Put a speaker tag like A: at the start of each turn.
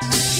A: Bye.